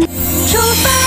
出发